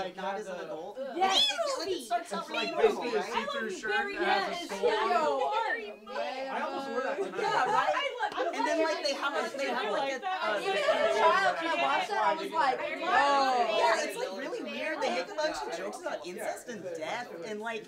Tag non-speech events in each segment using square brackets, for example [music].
innocently, that, like, like, not as an adult. Yes. It, it, like, it starts out It's really like normal, basically a right? see-through shirt Barry that has a [laughs] Yes. I almost wore that tonight. Yeah, right? And then like they have like they have like a Even a child, when I watched that, I was like, Yeah, whoa. It's like really uh, weird. They make a bunch of jokes about incest and death, and like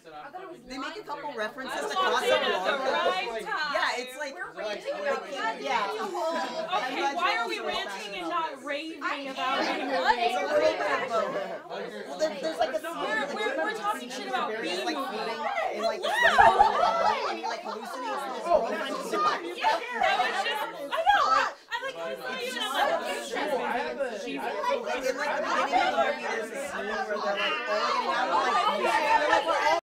they make a couple references to walked in Casablanca. Yeah, it's like We're ranting about yeah. Okay, [laughs] why are we ranting and not raving about It's it? a little bit of both. Well, there's like a scene We're- we're- we're talking shit about Barry is, like like the beginning of Barbie, there's a scene where they're like all getting out of like.